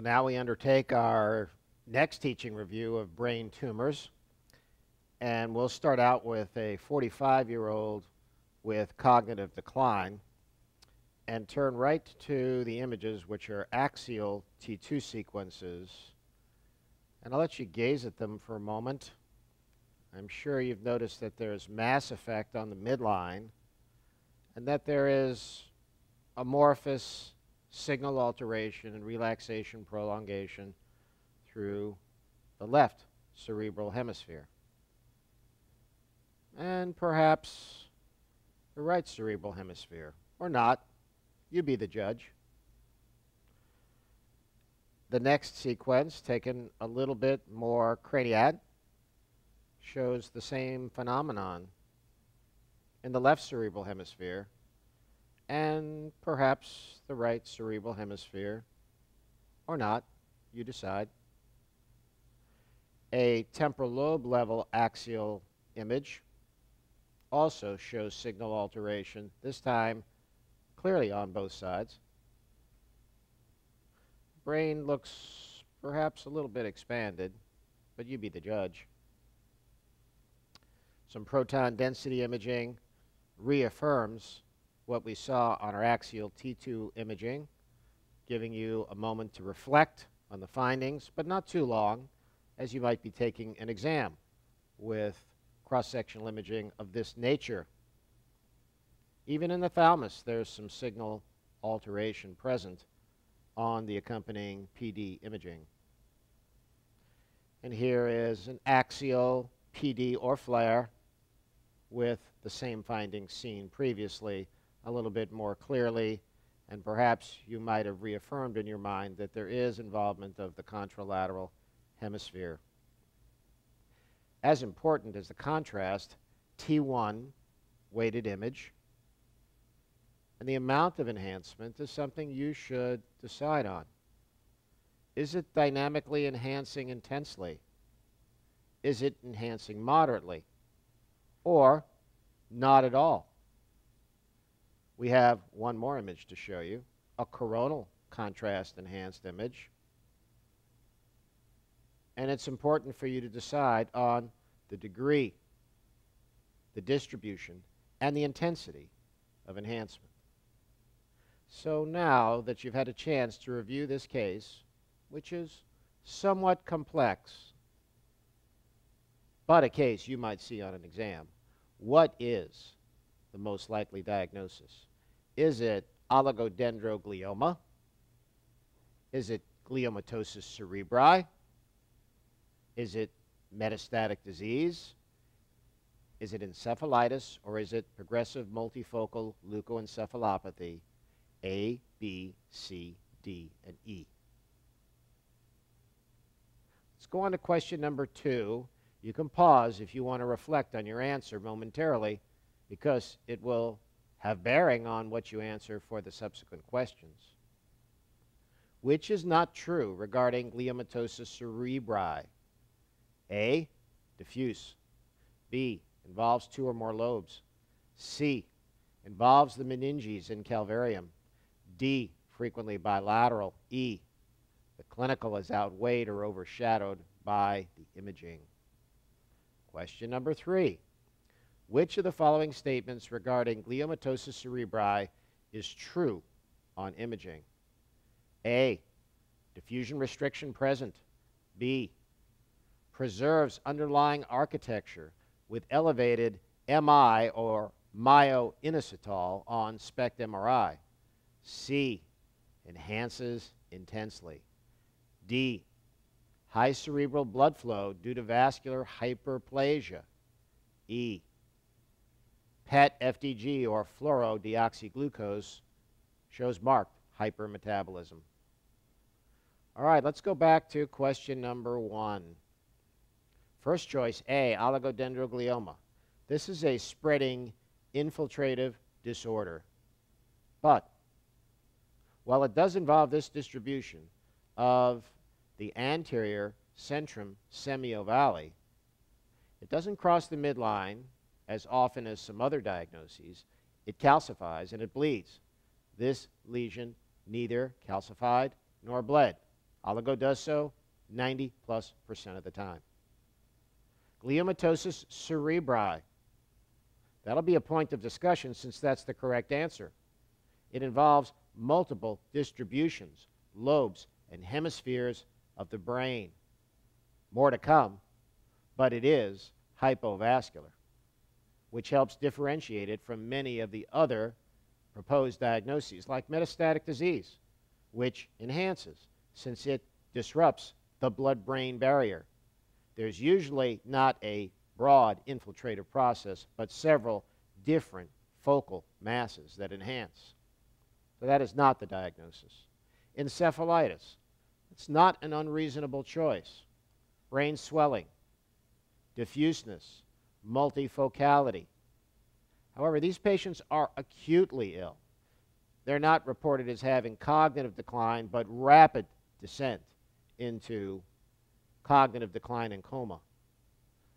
Well, now we undertake our next teaching review of brain tumors. And we'll start out with a 45 year old with cognitive decline and turn right to the images, which are axial T2 sequences. And I'll let you gaze at them for a moment. I'm sure you've noticed that there's mass effect on the midline and that there is amorphous signal alteration and relaxation prolongation through the left cerebral hemisphere. And perhaps the right cerebral hemisphere, or not. You be the judge. The next sequence, taken a little bit more craniad, shows the same phenomenon in the left cerebral hemisphere and perhaps the right cerebral hemisphere, or not, you decide. A temporal lobe level axial image also shows signal alteration, this time clearly on both sides. Brain looks perhaps a little bit expanded, but you be the judge. Some proton density imaging reaffirms what we saw on our axial T2 imaging, giving you a moment to reflect on the findings, but not too long, as you might be taking an exam with cross-sectional imaging of this nature. Even in the thalamus, there's some signal alteration present on the accompanying PD imaging. And here is an axial PD or FLAIR with the same findings seen previously a little bit more clearly, and perhaps you might have reaffirmed in your mind that there is involvement of the contralateral hemisphere. As important as the contrast, T1 weighted image, and the amount of enhancement is something you should decide on. Is it dynamically enhancing intensely? Is it enhancing moderately? Or not at all? We have one more image to show you, a coronal contrast enhanced image. And it's important for you to decide on the degree, the distribution, and the intensity of enhancement. So now that you've had a chance to review this case, which is somewhat complex, but a case you might see on an exam, what is the most likely diagnosis? Is it oligodendroglioma? Is it gliomatosis cerebri? Is it metastatic disease? Is it encephalitis or is it progressive multifocal leukoencephalopathy? A, B, C, D, and E. Let's go on to question number two. You can pause if you want to reflect on your answer momentarily because it will have bearing on what you answer for the subsequent questions. Which is not true regarding gliomatosis cerebri? A. Diffuse. B. Involves two or more lobes. C. Involves the meninges and calvarium. D. Frequently bilateral. E. The clinical is outweighed or overshadowed by the imaging. Question number three. Which of the following statements regarding gliomatosis cerebri is true on imaging? A. Diffusion restriction present. B. Preserves underlying architecture with elevated MI or myoinositol on SPECT MRI. C. Enhances intensely. D. High cerebral blood flow due to vascular hyperplasia. E PET FDG or fluorodeoxyglucose shows marked hypermetabolism. All right, let's go back to question number one. First choice, A, oligodendroglioma. This is a spreading infiltrative disorder. But while it does involve this distribution of the anterior centrum semiovale, it doesn't cross the midline as often as some other diagnoses, it calcifies and it bleeds. This lesion neither calcified nor bled. Oligo does so 90 plus percent of the time. Gliomatosis cerebri. That'll be a point of discussion since that's the correct answer. It involves multiple distributions, lobes, and hemispheres of the brain. More to come, but it is hypovascular, which helps differentiate it from many of the other proposed diagnoses, like metastatic disease, which enhances since it disrupts the blood brain barrier. There's usually not a broad infiltrative process, but several different focal masses that enhance. So that is not the diagnosis. Encephalitis. It's not an unreasonable choice. Brain swelling, diffuseness, multifocality. However, these patients are acutely ill. They're not reported as having cognitive decline, but rapid descent into cognitive decline and coma.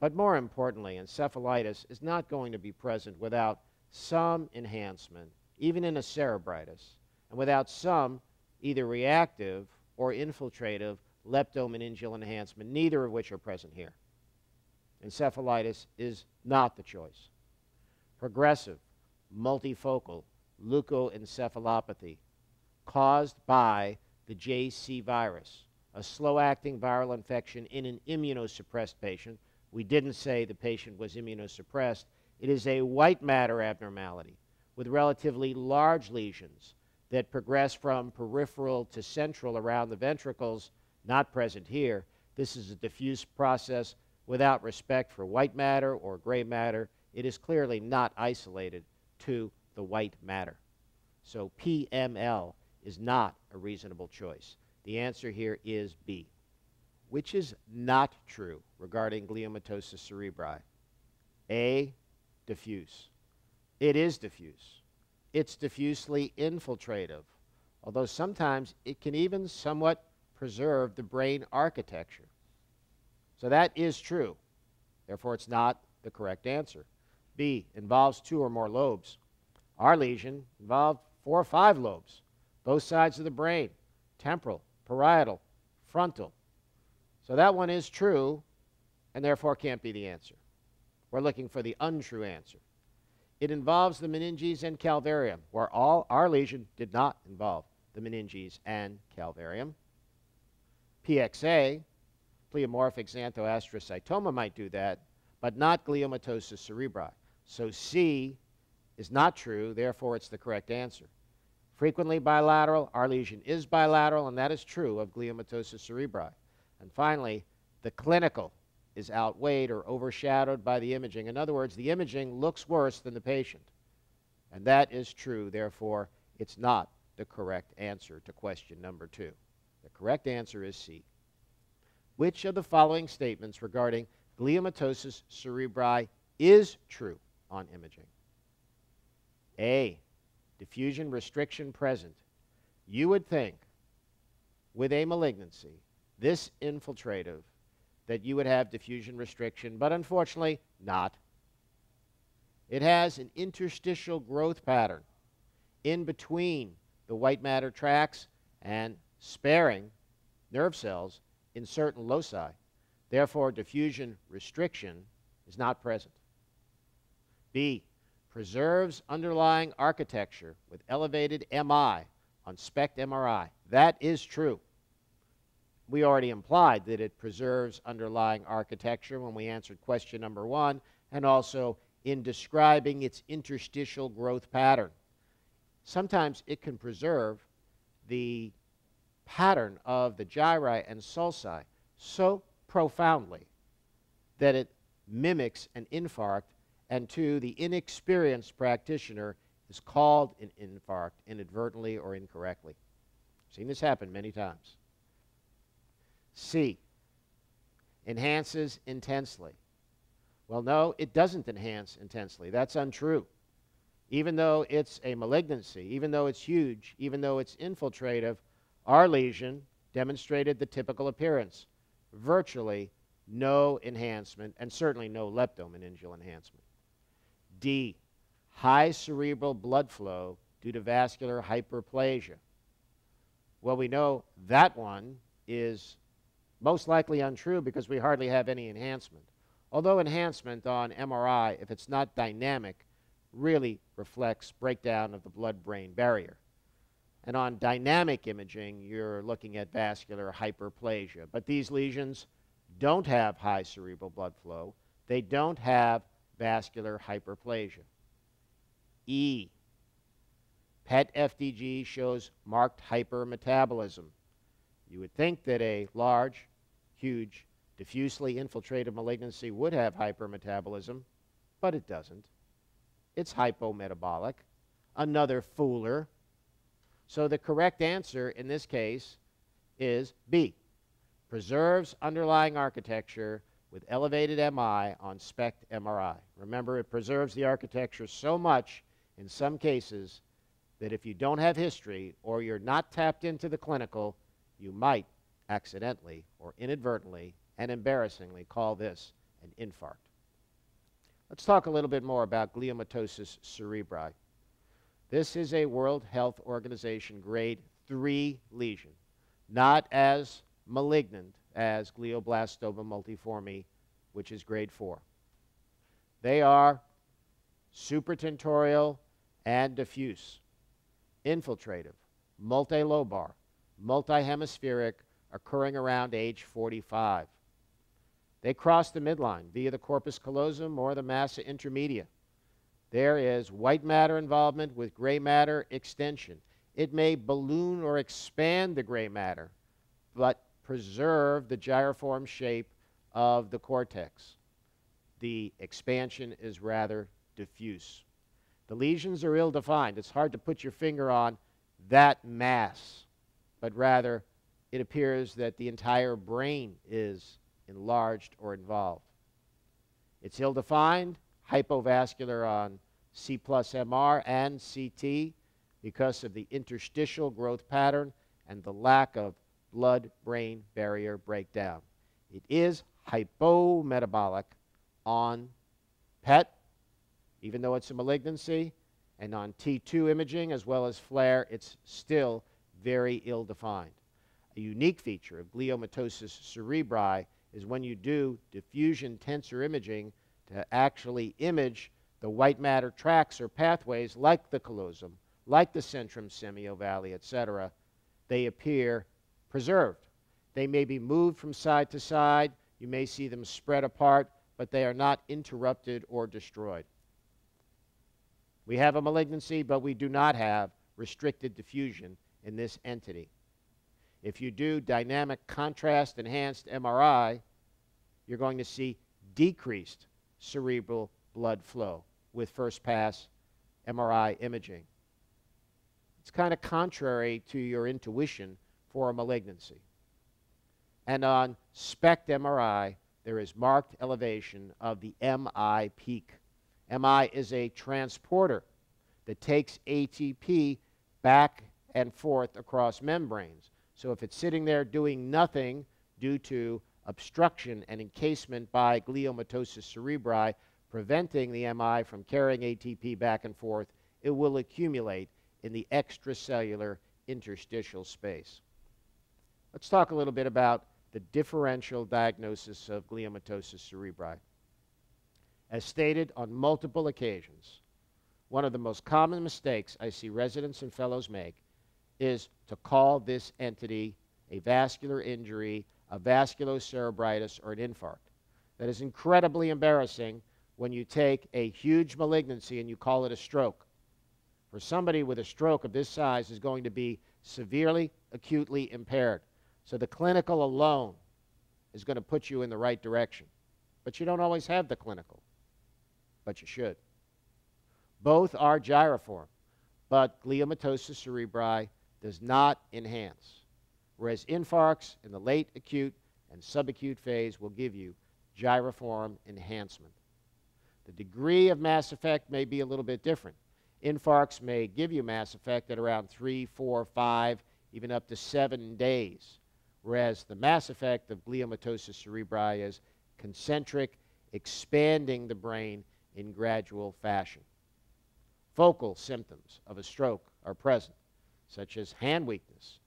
But more importantly, encephalitis is not going to be present without some enhancement, even in a cerebritis, and without some either reactive or infiltrative leptomeningeal enhancement, neither of which are present here. Encephalitis is not the choice. Progressive, multifocal leukoencephalopathy caused by the JC virus, a slow acting viral infection in an immunosuppressed patient. We didn't say the patient was immunosuppressed. It is a white matter abnormality with relatively large lesions that progress from peripheral to central around the ventricles, not present here. This is a diffuse process without respect for white matter or gray matter. It is clearly not isolated to the white matter. So PML is not a reasonable choice. The answer here is B, which is not true regarding gliomatosis cerebri. A, diffuse. It is diffuse. It's diffusely infiltrative, although sometimes it can even somewhat preserve the brain architecture. So that is true. Therefore, it's not the correct answer. B, involves two or more lobes. Our lesion involved four or five lobes, both sides of the brain, temporal, parietal, frontal. So that one is true and therefore can't be the answer. We're looking for the untrue answer. It involves the meninges and calvarium, where all our lesion did not involve the meninges and calvarium. PXA, pleomorphic xanthoastrocytoma, might do that, but not gliomatosis cerebri. So C is not true, therefore it's the correct answer. Frequently bilateral, our lesion is bilateral, and that is true of gliomatosis cerebri. And finally, the clinical is outweighed or overshadowed by the imaging. In other words, the imaging looks worse than the patient. And that is true, therefore, it's not the correct answer to question number two. The correct answer is C. Which of the following statements regarding gliomatosis cerebri is true on imaging? A. Diffusion restriction present. You would think with a malignancy, this infiltrative, that you would have diffusion restriction, but unfortunately, not. It has an interstitial growth pattern in between the white matter tracts and sparing nerve cells in certain loci. Therefore, diffusion restriction is not present. B preserves underlying architecture with elevated MI on SPECT MRI. That is true. We already implied that it preserves underlying architecture when we answered question number one, and also in describing its interstitial growth pattern. Sometimes it can preserve the pattern of the gyri and sulci so profoundly that it mimics an infarct and to the inexperienced practitioner is called an infarct inadvertently or incorrectly. I've seen this happen many times. C, enhances intensely. Well, no, it doesn't enhance intensely. That's untrue. Even though it's a malignancy, even though it's huge, even though it's infiltrative, our lesion demonstrated the typical appearance virtually no enhancement, and certainly no leptomeningeal enhancement. D, high cerebral blood flow due to vascular hyperplasia. Well, we know that one is most likely untrue because we hardly have any enhancement. Although enhancement on MRI, if it's not dynamic, really reflects breakdown of the blood brain barrier. And on dynamic imaging, you're looking at vascular hyperplasia. But these lesions don't have high cerebral blood flow, they don't have vascular hyperplasia. E. PET FDG shows marked hypermetabolism. You would think that a large, huge, diffusely infiltrated malignancy would have hypermetabolism, but it doesn't. It's hypometabolic. Another fooler. So the correct answer in this case is B. Preserves underlying architecture with elevated MI on SPECT MRI. Remember, it preserves the architecture so much in some cases that if you don't have history or you're not tapped into the clinical, you might accidentally or inadvertently and embarrassingly call this an infarct. Let's talk a little bit more about gliomatosis cerebri. This is a World Health Organization grade 3 lesion, not as malignant as glioblastoma multiforme, which is grade 4. They are supratentorial and diffuse, infiltrative, multilobar, multihemispheric, occurring around age 45. They cross the midline via the corpus callosum or the massa intermedia. There is white matter involvement with gray matter extension. It may balloon or expand the gray matter, but preserve the gyriform shape of the cortex. The expansion is rather diffuse. The lesions are ill defined. It's hard to put your finger on that mass, but rather it appears that the entire brain is enlarged or involved. It's ill defined, hypovascular on C plus MR and CT because of the interstitial growth pattern and the lack of blood brain barrier breakdown. It is hypometabolic on PET, even though it's a malignancy, and on T2 imaging as well as FLAIR, it's still very ill defined. A unique feature of gliomatosis cerebri is when you do diffusion tensor imaging to actually image the white matter tracks or pathways like the callosum, like the centrum semiovale, etc., they appear preserved. They may be moved from side to side. You may see them spread apart, but they are not interrupted or destroyed. We have a malignancy, but we do not have restricted diffusion in this entity. If you do dynamic contrast enhanced MRI, you're going to see decreased cerebral blood flow with first pass MRI imaging. It's kind of contrary to your intuition for a malignancy. And on SPECT MRI, there is marked elevation of the MI peak. MI is a transporter that takes ATP back and forth across membranes. So if it's sitting there doing nothing due to obstruction and encasement by gliomatosis cerebri, preventing the MI from carrying ATP back and forth, it will accumulate in the extracellular interstitial space. Let's talk a little bit about the differential diagnosis of gliomatosis cerebri. As stated on multiple occasions, one of the most common mistakes I see residents and fellows make is to call this entity a vascular injury, a vasculocerebritis, or an infarct. That is incredibly embarrassing when you take a huge malignancy and you call it a stroke. For somebody with a stroke of this size is going to be severely, acutely impaired. So the clinical alone is going to put you in the right direction. But you don't always have the clinical, but you should. Both are gyriform, but gliomatosis cerebri does not enhance, whereas infarcts in the late acute and subacute phase will give you gyriform enhancement. The degree of mass effect may be a little bit different. Infarcts may give you mass effect at around three, four, five, even up to seven days, whereas the mass effect of gliomatosis cerebri is concentric, expanding the brain in gradual fashion. Focal symptoms of a stroke are present such as hand weakness,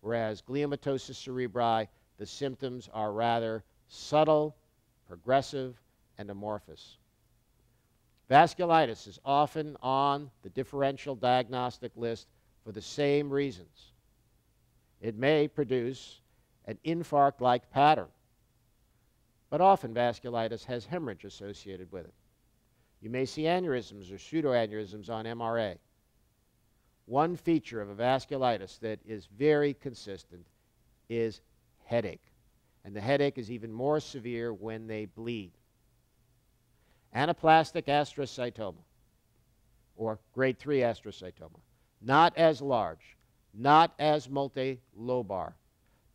whereas gliomatosis cerebri, the symptoms are rather subtle, progressive, and amorphous. Vasculitis is often on the differential diagnostic list for the same reasons. It may produce an infarct like pattern, but often vasculitis has hemorrhage associated with it. You may see aneurysms or pseudoaneurysms on MRA. One feature of a vasculitis that is very consistent is headache. And the headache is even more severe when they bleed. Anaplastic astrocytoma, or grade 3 astrocytoma, not as large, not as multilobar,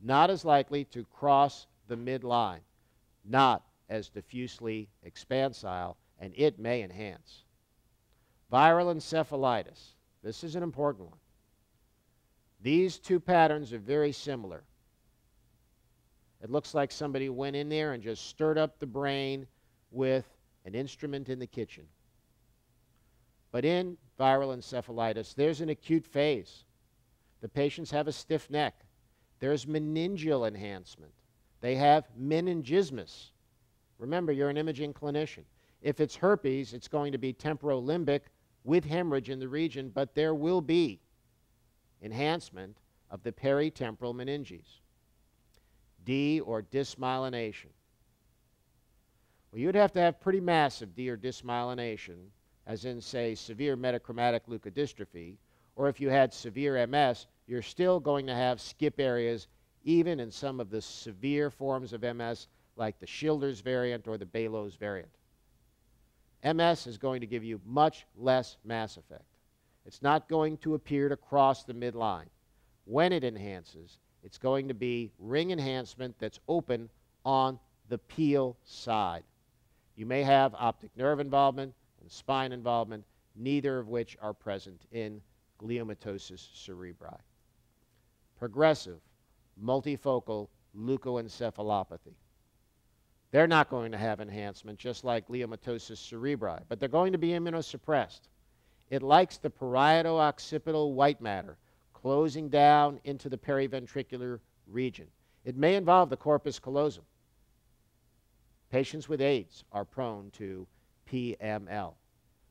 not as likely to cross the midline, not as diffusely expansile, and it may enhance. Viral encephalitis. This is an important one. These two patterns are very similar. It looks like somebody went in there and just stirred up the brain with an instrument in the kitchen. But in viral encephalitis, there's an acute phase. The patients have a stiff neck. There's meningeal enhancement. They have meningismus. Remember, you're an imaging clinician. If it's herpes, it's going to be temporolimbic with hemorrhage in the region, but there will be enhancement of the peritemporal meninges. D or dysmyelination. Well, you'd have to have pretty massive D dysmyelination, as in, say, severe metachromatic leukodystrophy, or if you had severe MS, you're still going to have skip areas, even in some of the severe forms of MS, like the Schilder's variant or the Balo's variant. MS is going to give you much less mass effect. It's not going to appear to cross the midline. When it enhances, it's going to be ring enhancement that's open on the pial side. You may have optic nerve involvement and spine involvement, neither of which are present in gliomatosis cerebri. Progressive multifocal leukoencephalopathy. They're not going to have enhancement, just like gliomatosis cerebri, but they're going to be immunosuppressed. It likes the parieto-occipital white matter closing down into the periventricular region. It may involve the corpus callosum. Patients with AIDS are prone to PML,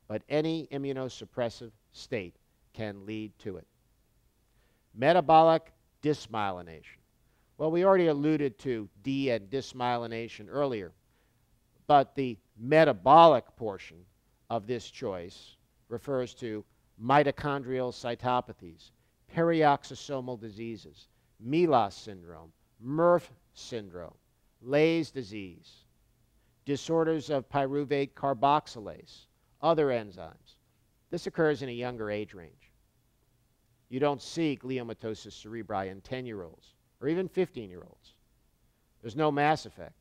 but any immunosuppressive state can lead to it. Metabolic dysmyelination. Well, we already alluded to D and dysmyelination earlier, but the metabolic portion of this choice refers to mitochondrial cytopathies, peroxisomal diseases, MELAS syndrome, MERRF syndrome, Leigh's disease, disorders of pyruvate carboxylase, other enzymes. This occurs in a younger age range. You don't see gliomatosis cerebri in 10 year olds or even 15 year olds. There's no mass effect.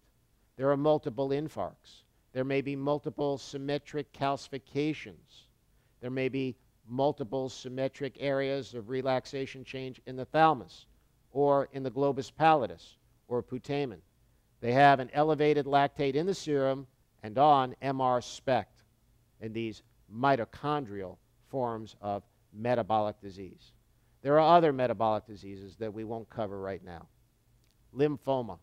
There are multiple infarcts. There may be multiple symmetric calcifications. There may be multiple symmetric areas of relaxation change in the thalamus or in the globus pallidus or putamen. They have an elevated lactate in the serum and on MR SPECT in these mitochondrial forms of metabolic disease. There are other metabolic diseases that we won't cover right now. Lymphoma.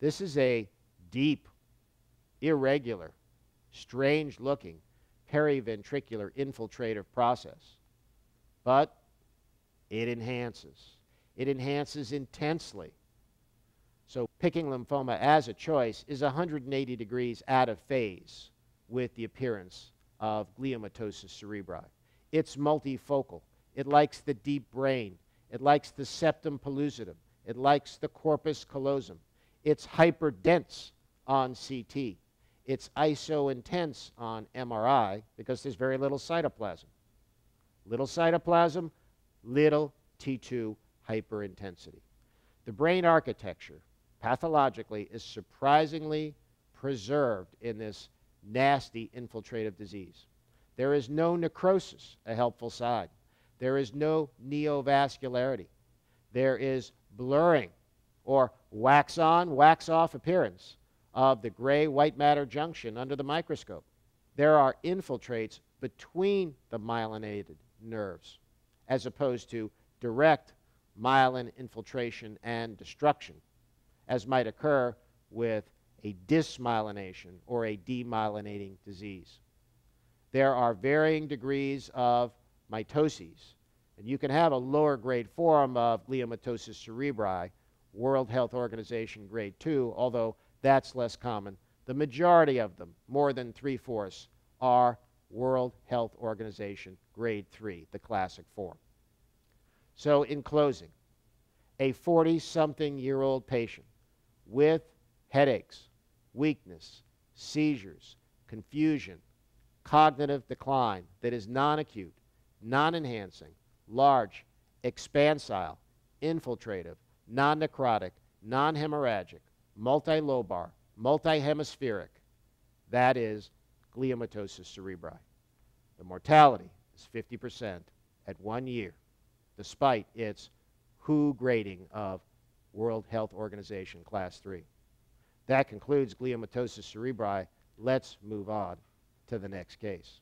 This is a deep, irregular, strange looking periventricular infiltrative process. But it enhances. It enhances intensely so picking lymphoma as a choice is 180 degrees out of phase with the appearance of gliomatosis cerebri. It's multifocal. It likes the deep brain. It likes the septum pellucidum. It likes the corpus callosum. It's hyperdense on CT. It's iso-intense on MRI because there's very little cytoplasm. Little cytoplasm, little T2 hyperintensity. The brain architecture pathologically is surprisingly preserved in this nasty infiltrative disease. There is no necrosis, a helpful side. There is no neovascularity. There is blurring or wax on, wax off appearance of the gray white matter junction under the microscope. There are infiltrates between the myelinated nerves as opposed to direct myelin infiltration and destruction, as might occur with a dysmyelination or a demyelinating disease. There are varying degrees of mitoses, and you can have a lower grade form of gliomatosis cerebri, World Health Organization grade 2, although that's less common. The majority of them, more than three fourths, are World Health Organization grade 3, the classic form. So, in closing, a 40 something year old patient with headaches, weakness, seizures, confusion, cognitive decline that is non acute, non enhancing, large, expansile, infiltrative, non necrotic, non hemorrhagic, multilobar, multihemispheric. That is gliomatosis cerebri. The mortality is 50% at one year, despite its WHO grading of World Health Organization Class 3. That concludes gliomatosis cerebri. Let's move on to the next case.